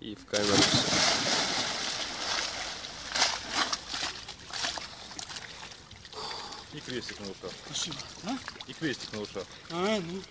И в камеру. И крестик на ушах. Спасибо. А? И крестик на ушах. А, ну.